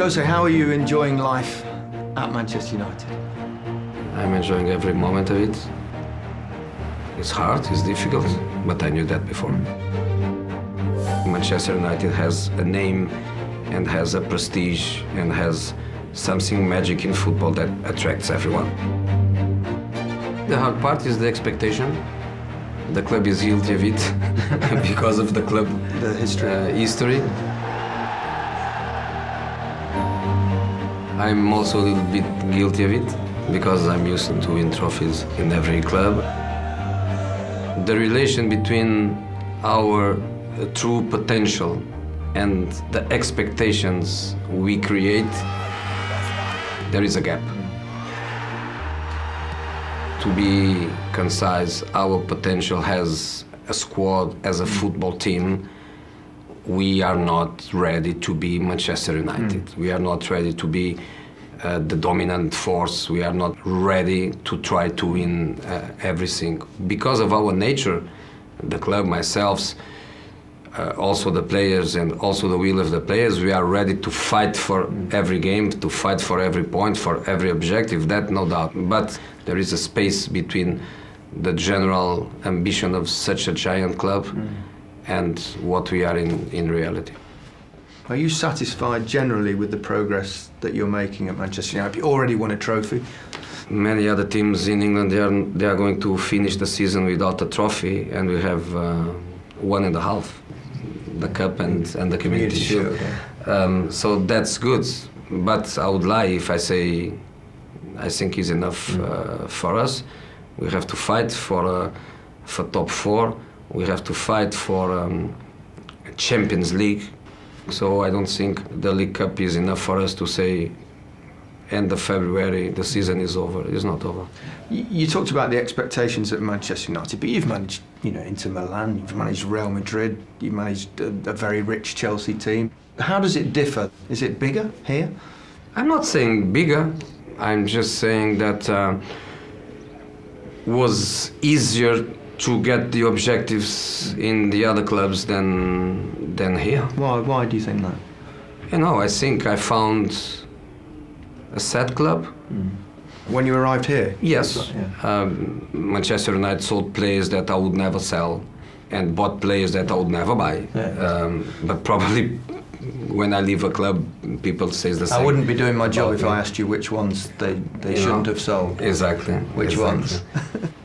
Jose, how are you enjoying life at Manchester United? I'm enjoying every moment of it. It's hard, it's difficult, but I knew that before. Manchester United has a name and has a prestige and has something magic in football that attracts everyone. The hard part is the expectation. The club is guilty of it because of the club The history. uh, history. I'm also a little bit guilty of it because I'm used to win trophies in every club. The relation between our uh, true potential and the expectations we create, there is a gap. To be concise, our potential has a squad, as a football team, we are not ready to be Manchester United. We are not ready to be uh, the dominant force. We are not ready to try to win uh, everything. Because of our nature, the club, myself, uh, also the players and also the will of the players, we are ready to fight for every game, to fight for every point, for every objective, that no doubt. But there is a space between the general ambition of such a giant club and what we are in, in reality. Are you satisfied generally with the progress that you're making at Manchester United? You already won a trophy. Many other teams in England, they are, they are going to finish the season without a trophy, and we have uh, one and a half, the cup and, and the community, shield. Um, so that's good, but I would lie if I say I think is enough uh, for us. We have to fight for uh, for top four. We have to fight for um, Champions League. So I don't think the League Cup is enough for us to say end of February the season is over. It's not over. You, you talked about the expectations at Manchester United, but you've managed, you know, Inter Milan, you've managed Real Madrid, you've managed a, a very rich Chelsea team. How does it differ? Is it bigger here? I'm not saying bigger. I'm just saying that uh, was easier to get the objectives in the other clubs than than here. Why? Why do you think that? You know, I think I found a set club. When you arrived here? Yes, Yeah. um, Manchester United sold players that I would never sell, and bought players that I would never buy. Yeah. Um, but probably when I leave a club, people say the same. I wouldn't be doing my job if. I asked you which ones they, they You shouldn't know, have sold. Exactly. Which exactly. ones?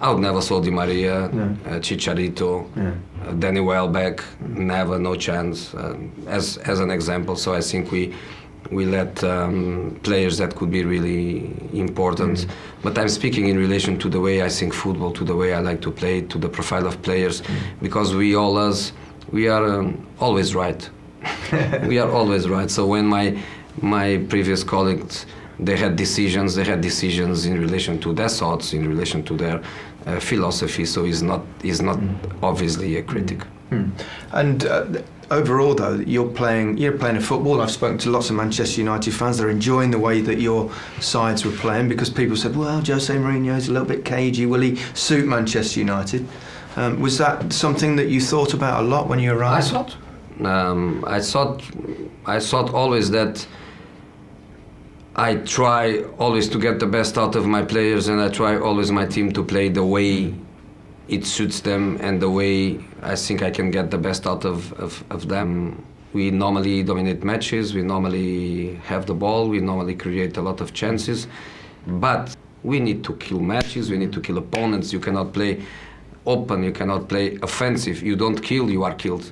I would never sold Di Maria, No. uh, Chicharito, Yeah. uh, Danny Welbeck, never, no chance. Uh, as as an example, so I think we we let um, players that could be really important. But I'm speaking in relation to the way I think football, to the way I like to play, to the profile of players, because we all us we are um, always right. we are always right. So when my my previous colleagues they had decisions, they had decisions in relation to their thoughts, in relation to their uh, philosophy. So he's not he's not obviously a critic. Hmm. And uh, overall, though, you're playing you're playing a football. I've spoken to lots of Manchester United fans. They're enjoying the way that your sides were playing because people said, "Well, Jose Mourinho's a little bit cagey. Will he suit Manchester United?" Um, was that something that you thought about a lot when you I arrived? thought um, I thought I thought always that I try always to get the best out of my players, and I try always my team to play the way it suits them and the way I think I can get the best out of, of, of them. We normally dominate matches, we normally have the ball, we normally create a lot of chances, but we need to kill matches, we need to kill opponents. You cannot play open, you cannot play offensive. You don't kill, you are killed.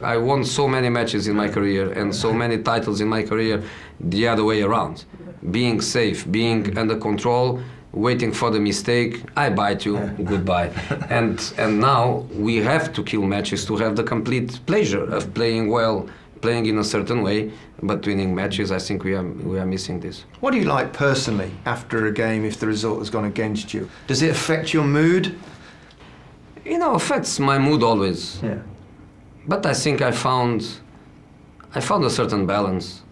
I won so many matches in my career and so many titles in my career the other way around. Being safe, being under control, waiting for the mistake, I bite you, goodbye. And and now we have to kill matches to have the complete pleasure of playing well, playing in a certain way, but winning matches. I think we are we are missing this. What do you like personally after a game if the result has gone against you? Does it affect your mood? You know, affects my mood always. Yeah. But I think I found, I found a certain balance.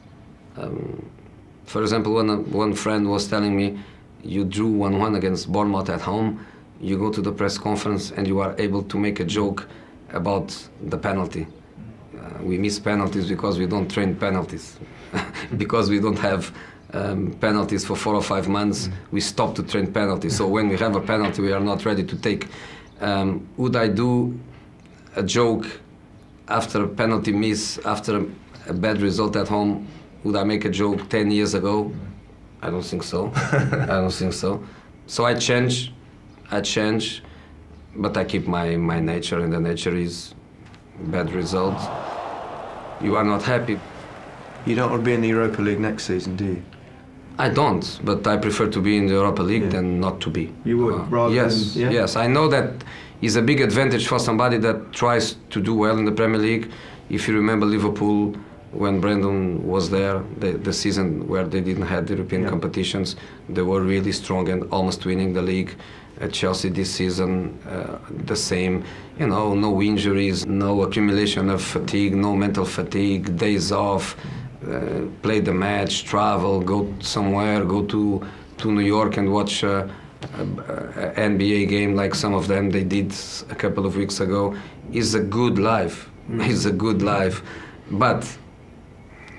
Um, for example, when a, one friend was telling me, you drew 1-1 against Bournemouth at home, you go to the press conference and you are able to make a joke about the penalty. Uh, we miss penalties because we don't train penalties. because we don't have um, penalties for four or five months. Mm. We stop to train penalties. So when we have a penalty, we are not ready to take. Um, would I do a joke after a penalty miss, after a bad result at home? Would I make a joke 10 years ago? I don't think so. I don't think so. So I change, I change, but I keep my, my nature, and the nature is bad results. You are not happy. You don't want to be in the Europa League next season, do you? I don't, but I prefer to be in the Europa League yeah. than not to be. You would, uh, rather yes, than, yeah? yes. I know that is a big advantage for somebody that tries to do well in the Premier League. If you remember Liverpool when Brendan was there, the, the season where they didn't have the European yeah. competitions, they were really strong and almost winning the league. At Chelsea this season, uh, the same. You know, no injuries, no accumulation of fatigue, no mental fatigue, days off. Uh, play the match, travel, go somewhere, go to to New York and watch uh, an NBA game like some of them they did a couple of weeks ago. Is a good life. Mm. Is a good life, but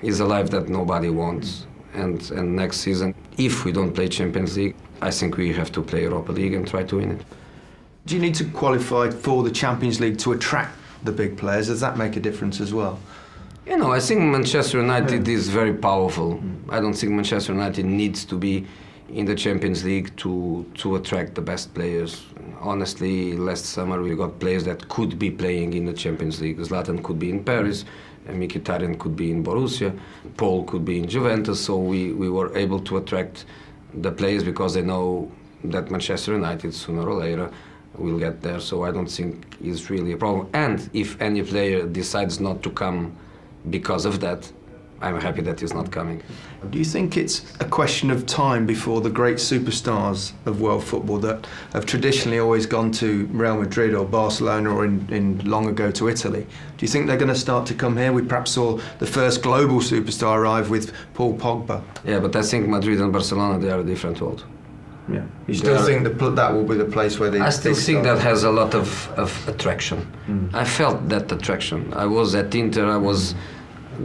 is a life that nobody wants. And and next season, if we don't play Champions League, I think we have to play Europa League and try to win it. Do you need to qualify for the Champions League to attract the big players? Does that make a difference as well? You know, I think Manchester United yeah. is very powerful. Mm. I don't think Manchester United needs to be in the Champions League to to attract the best players. Honestly, last summer we got players that could be playing in the Champions League. Zlatan could be in Paris, and Mkhitaryan could be in Borussia, Paul could be in Juventus. So we, we were able to attract the players because they know that Manchester United sooner or later will get there. So I don't think it's really a problem. And if any player decides not to come because of that, I'm happy that he's not coming. Do you think it's a question of time before the great superstars of world football that have traditionally always gone to Real Madrid or Barcelona or in, in long ago to Italy? Do you think they're going to start to come here? We perhaps saw the first global superstar arrive with Paul Pogba. Yeah, but I think Madrid and Barcelona they are a different world. Yeah. You still are, think the, that will be the place where they? I still think that has a lot of, of attraction. Mm. I felt that attraction. I was at Inter. I was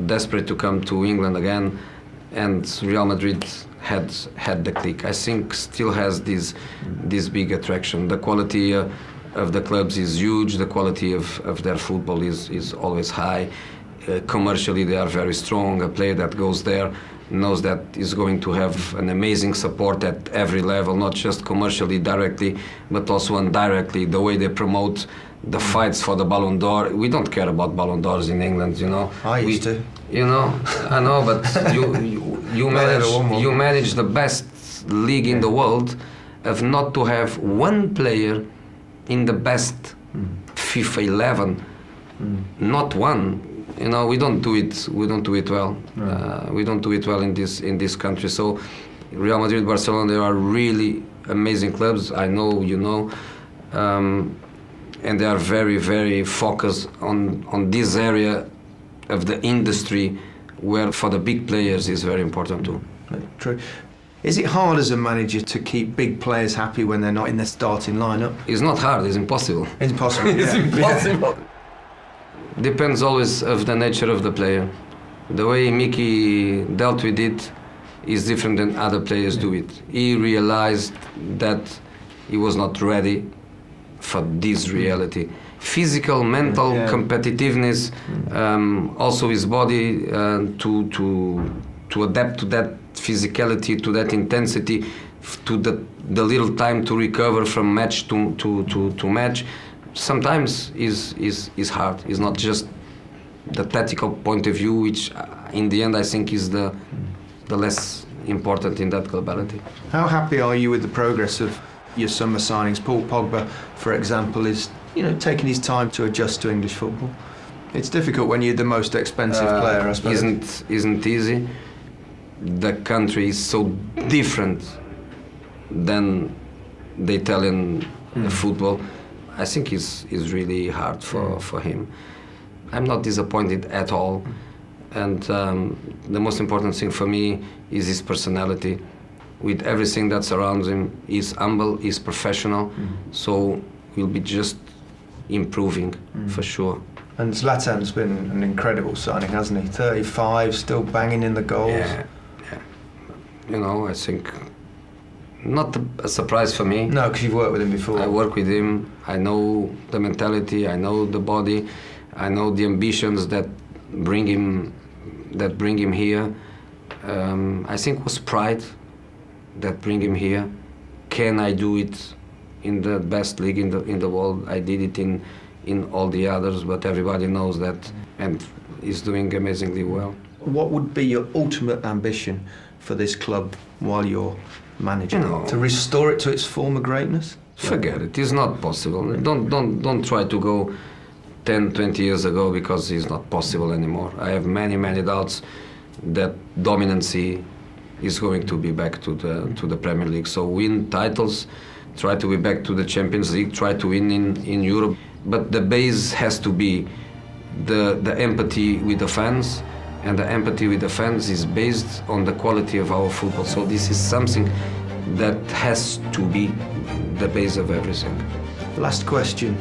desperate to come to England again, and Real Madrid had had the click. I think still has this this big attraction. The quality uh, of the clubs is huge. The quality of, of their football is is always high. Uh, commercially, they are very strong. A player that goes there knows that is going to have an amazing support at every level, not just commercially directly, but also indirectly. The way they promote the fights for the Ballon d'Or. We don't care about Ballon d'Ors in England, you know. I used we, to. You know, I know, but you you, you manage you manage the best league in the world of not to have one player in the best mm. FIFA 11, mm. not one. You know, we don't do it. We don't do it well. Right. Uh, we don't do it well in this in this country. So, Real Madrid, Barcelona, they are really amazing clubs. I know, you know. Um, and they are very, very focused on, on this area of the industry where for the big players is very important too. True. Is it hard as a manager to keep big players happy when they're not in the starting lineup? It's not hard, it's impossible. It's impossible. it's yeah. impossible. Depends always of the nature of the player. The way Mickey dealt with it is different than other players do it. He realized that he was not ready for this reality. Physical, mental yeah. competitiveness, um, also his body uh, to to to adapt to that physicality, to that intensity, to the the little time to recover from match to to to, to match. Sometimes is is is hard. It's not just the tactical point of view, which uh, in the end I think is the the less important in that globality. How happy are you with the progress of your summer signings. Paul Pogba, for example, is you know taking his time to adjust to English football. It's difficult when you're the most expensive uh, player. I suppose isn't isn't easy. The country is so different than the Italian mm. football. I think is is really hard for, mm. for him. I'm not disappointed at all, and um, the most important thing for me is his personality with everything that surrounds him. He's humble, he's professional, mm. so we'll be just improving mm. for sure. And Zlatan's been an incredible signing, hasn't he? 35, still banging in the goals. Yeah, yeah. You know, I think not a surprise for me. No, because you've worked with him before. I work with him. I know the mentality. I know the body. I know the ambitions that bring him that bring him here. Um, I think was pride that bring him here. Can I do it in the best league in the in the world? I did it in in all the others, but everybody knows that, and is doing amazingly well. What would be your ultimate ambition for this club while you're managing No. To restore it to its former greatness? Forget it. It's not possible. Don't don't don't try to go 10, 20 years ago because it's not possible anymore. I have many many doubts that dominancy is going to be back to the to the Premier League. So win titles, try to be back to the Champions League, try to win in, in Europe. But the base has to be the the empathy with the fans and the empathy with the fans is based on the quality of our football. So this is something that has to be the base of everything. Last question.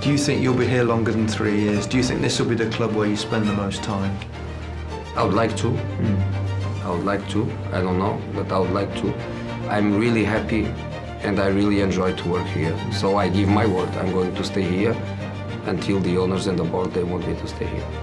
Do you think you'll be here longer than three years? Do you think this will be the club where you spend the most time? I would like to. Hmm. I would like to. I don't know, but I would like to. I'm really happy and I really enjoy to work here. So I give my word. I'm going to stay here until the owners and the board they want me to stay here.